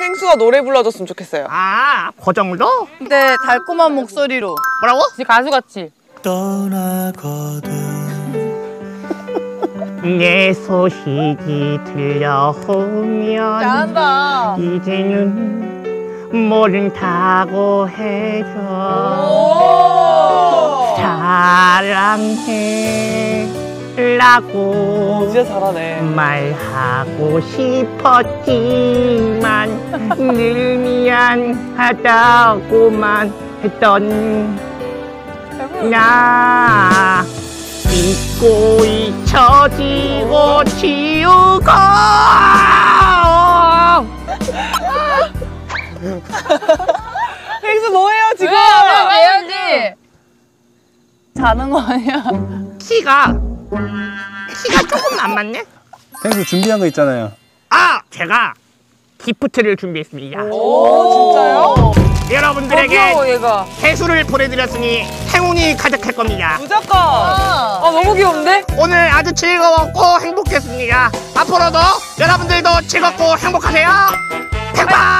펭수가 노래 불러줬으면 좋겠어요. 아, 그 정도? 근데 달콤한 목소리로. 뭐라고? 진짜 가수같이. 떠나거든 내 소식이 들려오면 잘한다. 이제는 모른다고 해줘 사랑해 라고 진짜 잘하네. 말하고 싶었지만 늘 미안하다고만 했던 나 잊고 잊혀지고 지우고 펭수 뭐해요 지금? 해야지. 자는 거 아니야? 키가 키가 조금 안 맞네 펭수 준비한 거 있잖아요 아 제가 기프트를 준비했습니다 오 진짜요? 여러분들에게 귀여워. 해수를 보내드렸으니 행운이 가득할 겁니다 무조건. 아 너무 귀여운데? 오늘 아주 즐거웠고 행복했습니다 앞으로도 여러분들도 즐겁고 행복하세요 팽빵